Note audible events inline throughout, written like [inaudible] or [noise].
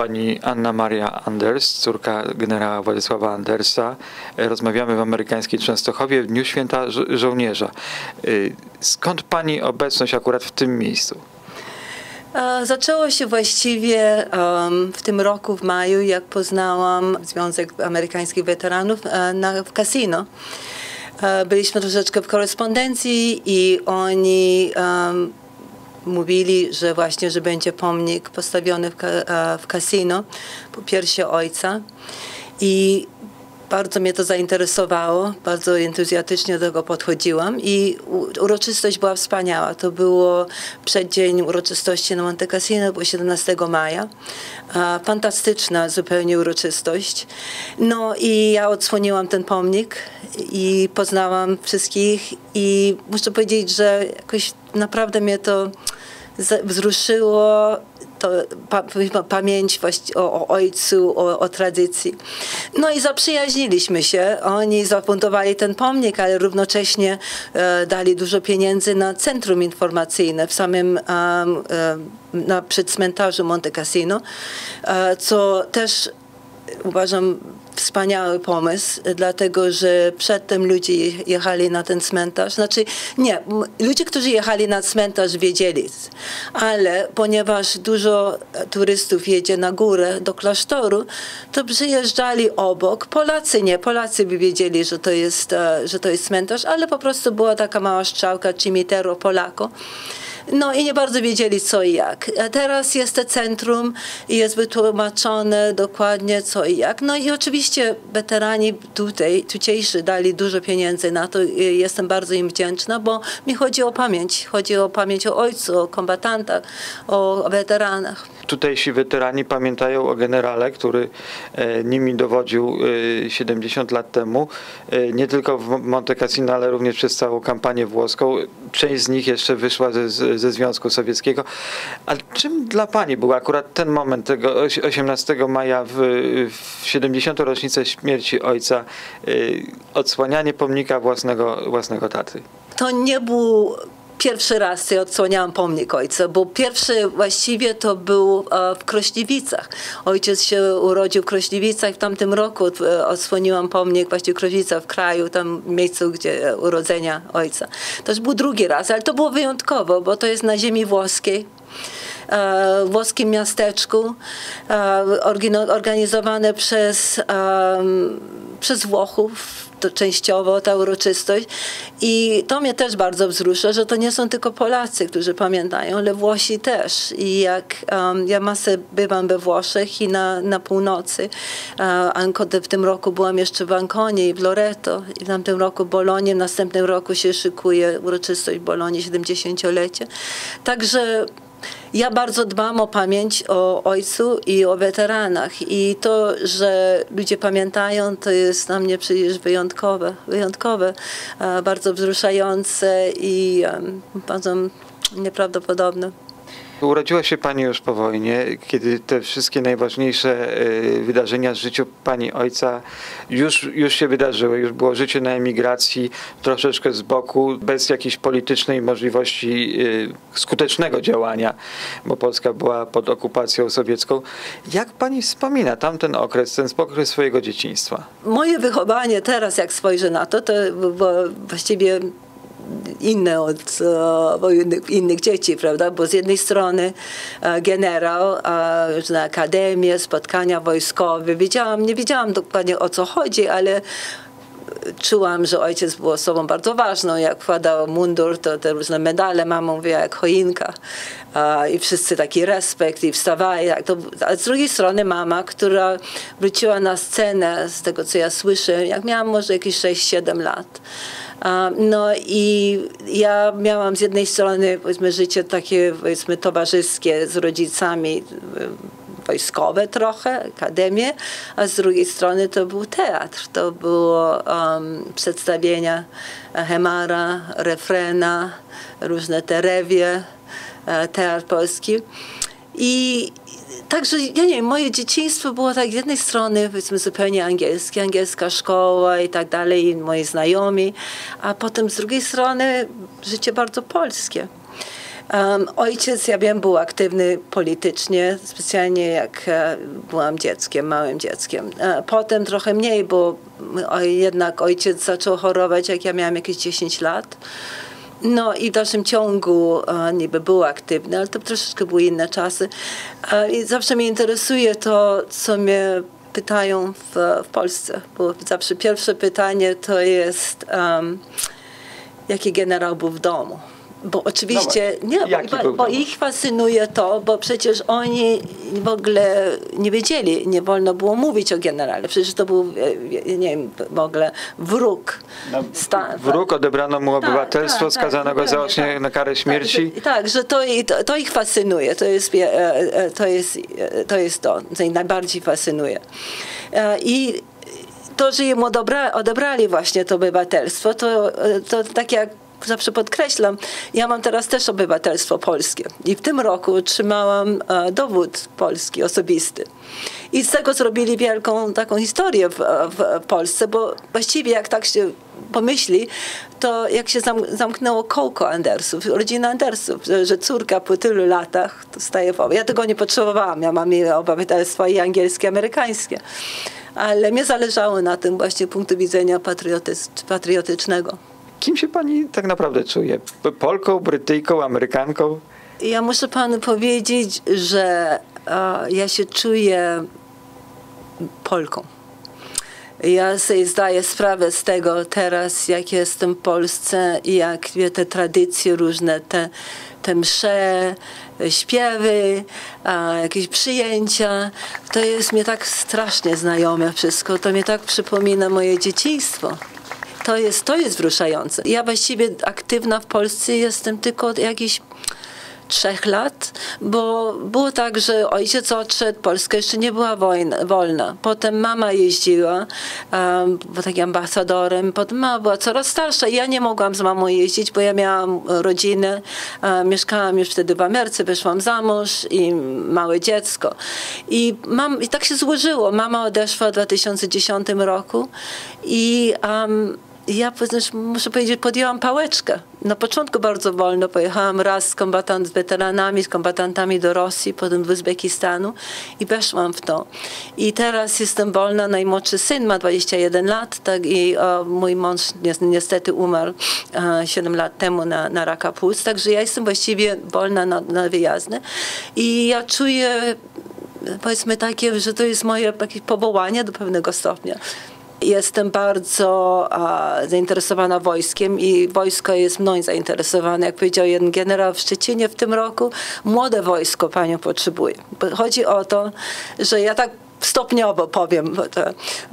pani Anna Maria Anders, córka generała Władysława Andersa. Rozmawiamy w amerykańskiej Częstochowie w Dniu Święta Żo- Żołnierza. Y, Skąd pani obecność akurat w tym miejscu? E, Zaczęło się właściwie em, w tym roku, w maju, jak poznałam Związek Amerykańskich Weteranów e, na, w kasino. E, Byliśmy troszeczkę w korespondencji i oni em, mówili, że właśnie, że będzie pomnik postawiony w, ka- e, kasino po piersi ojca. I bardzo mnie to zainteresowało, bardzo entuzjastycznie do tego podchodziłam i uroczystość była wspaniała. To było przeddzień uroczystości na Monte Cassino, było 17 maja. A, Fantastyczna zupełnie uroczystość. No i ja odsłoniłam ten pomnik i poznałam wszystkich i muszę powiedzieć, że jakoś naprawdę mnie to wzruszyło to pa, pa, pamięć o, o ojcu, o, o tradycji. No i zaprzyjaźniliśmy się. Oni zafundowali ten pomnik, ale równocześnie e, dali dużo pieniędzy na centrum informacyjne w samym em, na, przy cmentarzu Monte Cassino, e, co też uważam wspaniały pomysł, dlatego że przedtem ludzie je- jechali na ten cmentarz. Znaczy, nie, ludzie, którzy jechali na cmentarz wiedzieli, ale ponieważ dużo e, turystów jedzie na górę do klasztoru, to przyjeżdżali obok. Polacy nie, Polacy by wiedzieli, że to jest, e, że to jest cmentarz, ale po prostu była taka mała strzałka cimitero Polako. No i nie bardzo wiedzieli co i jak. A teraz jest to centrum i jest wytłumaczone dokładnie co i jak. No i oczywiście weterani tutaj, tutejsi dali dużo pieniędzy na to i jestem bardzo im wdzięczna, bo mi chodzi o pamięć. Chodzi o pamięć o ojcu, o kombatantach, o weteranach. Tutejsi weterani pamiętają o generale, który e, nimi dowodził e, 70 lat temu, e, nie tylko w Monte Cassino, ale również przez całą kampanię włoską. Część z nich jeszcze wyszła ze, z- ze Związku Sowieckiego. A czym dla pani był akurat ten moment tego oś- 18 maja w, w 70. rocznicę śmierci ojca, e, odsłanianie pomnika własnego, własnego taty? to nie był pierwszy raz, ja odsłaniałam pomnik ojca, bo pierwszy właściwie to był e, w Krośniewicach. Ojciec się urodził w Krośniewicach w tamtym roku e, odsłoniłam pomnik właśnie w Krośniewicach w kraju, tam miejscu, gdzie e, urodzenia ojca. To już był drugi raz, ale to było wyjątkowo, bo to jest na ziemi włoskiej włoskim miasteczku, organizowane przez, przez Włochów, to częściowo ta uroczystość. I to mnie też bardzo wzrusza, że to nie są tylko Polacy, którzy pamiętają, ale Włosi też. I jak em, ja masę bywam we Włoszech i na, na północy, Anco- w tym roku byłam jeszcze w Anconi i w Loreto i w tamtym roku w Bolonii, w następnym roku się szykuje uroczystość Bolonii 70-lecie. Także ja bardzo dbam o pamięć o ojcu i o weteranach i to, że ludzie pamiętają, to jest dla mnie przecież wyjątkowe, wyjątkowe, bardzo wzruszające i bardzo nieprawdopodobne. Urodziła się Pani już po wojnie, kiedy te wszystkie najważniejsze e, wydarzenia w życiu Pani ojca już, już się wydarzyły. Już było życie na emigracji, troszeczkę z boku, bez jakiejś politycznej możliwości e, skutecznego działania, bo Polska była pod okupacją sowiecką. Jak Pani wspomina tamten okres, ten okres swojego dzieciństwa? Moje wychowanie teraz, jak spojrzę na to, to było właściwie inne od e, innych dzieci, prawda? Bo z jednej strony e, generał, e, różne akademie, spotkania wojskowe. Wiedziałam, nie wiedziałam dokładnie o co chodzi, ale czułam, że ojciec był osobą bardzo ważną. Jak wkładał mundur, to te różne medale mama mówiła jak choinka. I wszyscy taki respekt i wstawali. Tak, to, a z drugiej strony mama, która wróciła na scenę, z tego co ja słyszę, jak miałam może jakieś 6-7 lat. No i ja miałam z jednej strony powiedzmy życie takie powiedzmy towarzyskie z rodzicami, wojskowe trochę, akademię, a z drugiej strony to był teatr. To było um, przedstawienia Hemara, Refrena, różne terewie, e, teatr polski. I także, ja nie wiem, moje dzieciństwo było tak z jednej strony powiedzmy zupełnie angielskie, angielska szkoła i tak dalej, i moi znajomi, a potem z drugiej strony życie bardzo polskie. Um, ojciec, ja wiem, był aktywny politycznie, specjalnie jak e, byłam dzieckiem, małym dzieckiem. E, potem trochę mniej, bo o, jednak ojciec zaczął chorować, jak ja miałam jakieś 10 lat. No i w dalszym ciągu e, niby był aktywny, ale to troszeczkę były inne czasy. I zawsze mnie interesuje to, co mnie pytają w, w Polsce, bo zawsze pierwsze pytanie to jest, um, jaki generał był w domu. Bo oczywiście, No nie, bo, bo ich fascynuje to, bo przecież oni w ogóle nie wiedzieli, nie wolno było mówić o generale. Przecież to był, e, nie wiem, w ogóle wróg. No, Wróg odebrano mu obywatelstwo, tak, tak, skazano go zupełnie, zaocznie tak. na karę śmierci. Tak, że, tak, że to, i- to, to ich fascynuje, to jest, e, e, to jest, e, to, jest to, co ich najbardziej fascynuje. E, I to, że im odebra, odebrali właśnie to obywatelstwo, to, e, to tak jak zawsze podkreślam, ja mam teraz też obywatelstwo polskie i w tym roku otrzymałam e, dowód polski osobisty. I z tego zrobili wielką taką historię w, w Polsce, bo właściwie jak tak się pomyśli, to jak się zam, zamknęło kołko Andersów, rodzina Andersów, że, że córka po tylu latach dostaje wobec. Ja tego nie potrzebowałam, ja mam i obywatelstwo i angielskie, i amerykańskie. Ale mnie zależało na tym właśnie punktu widzenia patriotycznego. Kim się pani tak naprawdę czuje? Polką, Brytyjką, Amerykanką? Ja muszę panu powiedzieć, że e, ja się czuję Polką. Ja sobie zdaję sprawę z tego teraz, jak jestem w Polsce i jak wie, te tradycje różne, te, te msze, śpiewy, a, jakieś przyjęcia. To jest mi tak strasznie znajome wszystko. To mi tak przypomina moje dzieciństwo. To jest, to jest wzruszające. Ja właściwie aktywna w Polsce jestem tylko od jakichś trzech lat, bo było tak, że ojciec odszedł, Polska jeszcze nie była wojna, wolna. Potem mama jeździła, um, była takim ambasadorem, potem mama była coraz starsza ja nie mogłam z mamą jeździć, bo ja miałam rodzinę, e, mieszkałam już wtedy w Ameryce, wyszłam za mąż i małe dziecko. I, mam, i tak się złożyło. Mama odeszła w 2010 roku i um, ja znaczy, muszę powiedzieć, podjęłam pałeczkę. Na początku bardzo wolno pojechałam raz z kombatant, z weteranami, z kombatantami do Rosji, potem do Uzbekistanu i weszłam w to. I teraz jestem wolna. Najmłodszy syn ma 21 lat tak, i o, mój mąż ni- niestety umarł e, 7 lat temu na, na raka płuc, także ja jestem właściwie wolna na, na wyjazdy. I ja czuję powiedzmy takie, że to jest moje jakieś powołanie do pewnego stopnia. Jestem bardzo a, zainteresowana wojskiem i wojsko jest mną zainteresowane. Jak powiedział jeden generał w Szczecinie w tym roku, młode wojsko panią potrzebuje. Chodzi o to, że ja tak stopniowo powiem.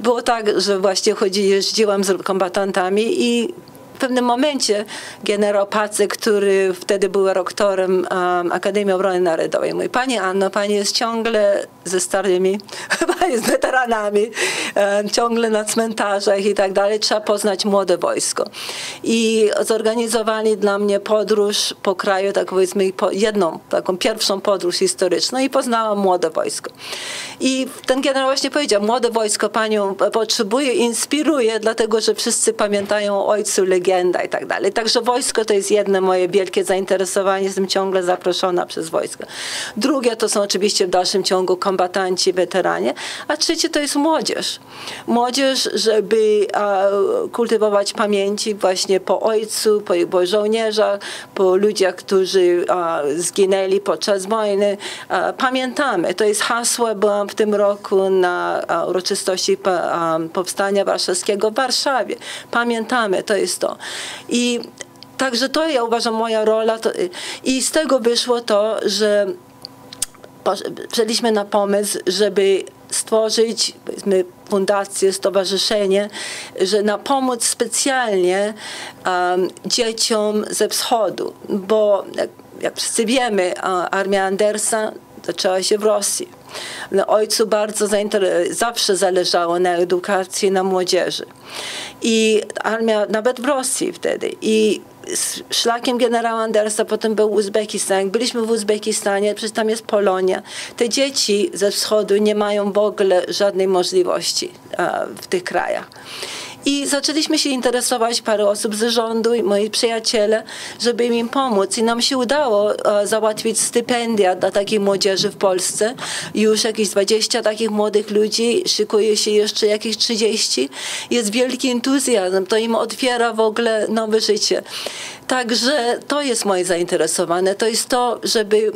Było tak, że właśnie chodzi, jeździłam z kombatantami i w pewnym momencie generał Pacek, który wtedy był rektorem um, Akademii Obrony Narodowej, mówi, Pani Anno, Pani jest ciągle ze starymi, [laughs] Pani z weteranami, um, ciągle na cmentarzach i tak dalej, trzeba poznać młode wojsko. I zorganizowali dla mnie podróż po kraju, tak powiedzmy, po jedną, taką pierwszą podróż historyczną i poznałam młode wojsko. I ten generał właśnie powiedział, młode wojsko Panią potrzebuje, inspiruje, dlatego, że wszyscy pamiętają o ojcu, legenda i tak dalej. Także wojsko to jest jedno moje wielkie zainteresowanie, jestem ciągle zaproszona przez wojsko. Drugie to są oczywiście w dalszym ciągu kombatanci, weteranie, a trzecie to jest młodzież. Młodzież, żeby a, kultywować pamięci właśnie po ojcu, po, żołnierzach, po ludziach, którzy a, zginęli podczas wojny. A, pamiętamy, to jest hasło, byłam w tym roku na uroczystości Powstania Warszawskiego w Warszawie. Pamiętamy, to jest to. I Także to ja uważam moja rola to, i z tego wyszło to, że wszedliśmy na pomysł, żeby stworzyć powiedzmy, fundację, stowarzyszenie, że na pomoc specjalnie um, dzieciom ze wschodu, bo jak, jak wszyscy wiemy, armia Andersa zaczęła się w Rosji. Ale ojcu bardzo zawsze zależało na edukacji, na młodzieży. I armia nawet w Rosji wtedy. I szlakiem generała Andersa, potem był Uzbekistan. Jak byliśmy w Uzbekistanie, przecież tam jest Polonia. Te dzieci ze wschodu nie mają w ogóle żadnej możliwości w tych krajach. I zaczęliśmy się interesować, parę osób z rządu i moi przyjaciele, żeby im pomóc. I nam się udało e, załatwić stypendia dla takiej młodzieży w Polsce. Już jakieś 20 takich młodych ludzi, szykuje się jeszcze jakieś 30. Jest wielki entuzjazm, to im otwiera w ogóle nowe życie. Także to jest moje zainteresowanie. To jest to, żeby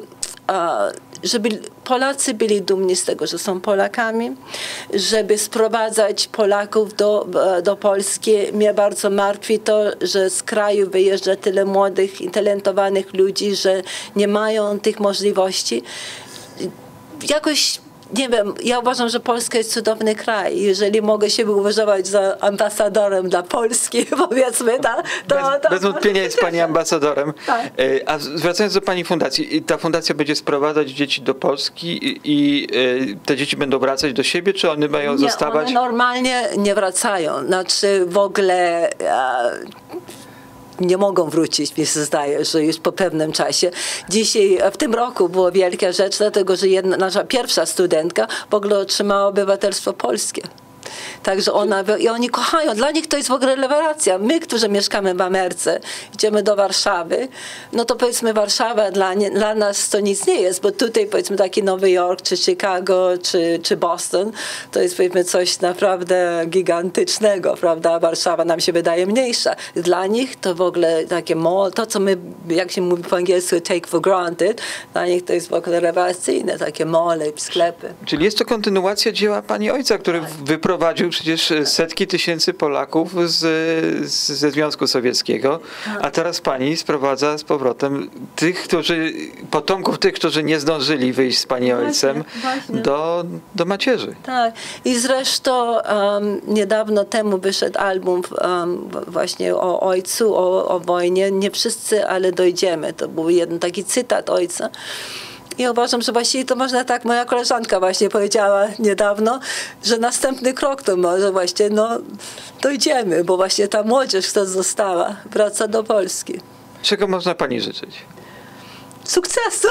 żeby Polacy byli dumni z tego, że są Polakami, żeby sprowadzać Polaków do, do Polski. Mnie bardzo martwi to, że z kraju wyjeżdża tyle młodych i talentowanych ludzi, że nie mają tych możliwości. Jakoś nie wiem, ja uważam, że Polska jest cudowny kraj. Jeżeli mogę się uważać za ambasadorem dla Polski, [laughs] powiedzmy, to... to bez, to, bez wątpienia jest pani [laughs] ambasadorem. Tak. E, a wracając do pani fundacji, ta fundacja będzie sprowadzać dzieci do Polski i, i e, te dzieci będą wracać do siebie, czy one mają nie, zostawać? One normalnie nie wracają. Znaczy w ogóle... E, nie mogą wrócić, mi się zdaje, że już po pewnym czasie. Dzisiaj, w tym roku była wielka rzecz, dlatego że jedna, nasza pierwsza studentka w ogóle otrzymała obywatelstwo polskie. Także ona, i oni kochają, dla nich to jest w ogóle rewelacja. My, którzy mieszkamy w Ameryce, idziemy do Warszawy, no to powiedzmy Warszawa dla, nie, dla nas to nic nie jest, bo tutaj powiedzmy taki Nowy Jork, czy Chicago, czy, czy Boston, to jest powiedzmy coś naprawdę gigantycznego, prawda? Warszawa nam się wydaje mniejsza. Dla nich to w ogóle takie mall, to co my, jak się mówi po angielsku, take for granted, dla nich to jest w ogóle rewelacyjne, takie mole, sklepy. Czyli jest to kontynuacja dzieła pani ojca, który tak. wyprowadził przecież setki tysięcy Polaków z, z, ze Związku Sowieckiego, a teraz pani sprowadza z powrotem tych, którzy, potomków tych, którzy nie zdążyli wyjść z pani właśnie, ojcem właśnie. Do, do macierzy. Tak. I zresztą um, niedawno temu wyszedł album um, właśnie o ojcu, o, o wojnie. Nie wszyscy, ale dojdziemy. To był jeden taki cytat ojca. I uważam, że właściwie to można tak, moja koleżanka właśnie powiedziała niedawno, że następny krok to może właśnie, no dojdziemy, bo właśnie ta młodzież, która została, wraca do Polski. Czego można pani życzyć? Sukcesu,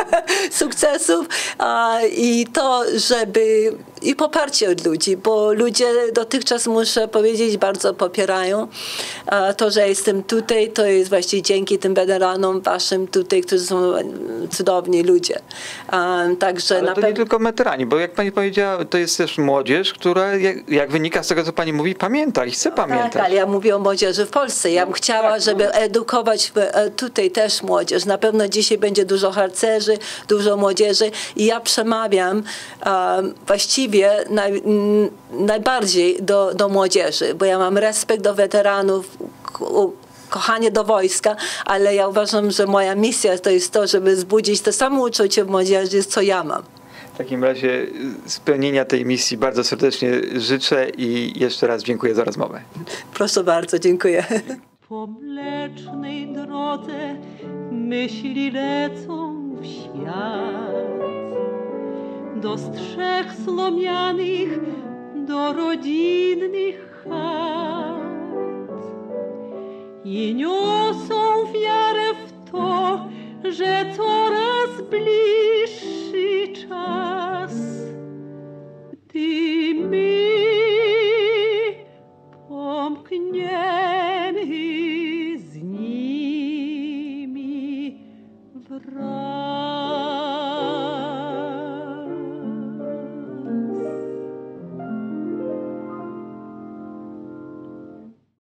[laughs] sukcesów a, i to, żeby i poparcie od ludzi, bo ludzie dotychczas, muszę powiedzieć, bardzo popierają. To, że jestem tutaj, to jest właśnie dzięki tym weteranom waszym tutaj, którzy są cudowni ludzie. Także Ale to nie tylko weterani, bo jak pani powiedziała, to jest też młodzież, która, jak, jak wynika z tego, co pani mówi, pamięta i chce no, pamiętać. Tak, ale ja mówię o młodzieży w Polsce. Ja bym no, chciała, tak, żeby no. edukować e, tutaj też młodzież. Na pewno dzisiaj będzie dużo harcerzy, dużo młodzieży i ja przemawiam właściwie mówię naj, najbardziej do, do młodzieży, bo ja mam respekt do weteranów, kochanie do wojska, ale ja uważam, że moja misja to jest to, żeby zbudzić to samo uczucie w młodzieży, co ja mam. W takim razie spełnienia tej misji bardzo serdecznie życzę i jeszcze raz dziękuję za rozmowę. Proszę bardzo, dziękuję. Po mlecznej drodze myśli lecą w świat do strzech slomianych, do rodzinnych chat. I niosą wiarę w to, że coraz bliższy